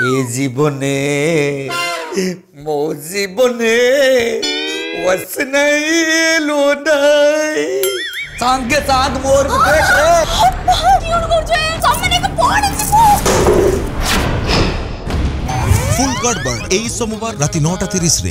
ଏ ଜୀବନେ ମୋ ଜୀବନେ वसनैलो नै साँगे साँग मोर देख रे ফুল গড়বড় এই সোমবার রাতে নটা তিরিশ রে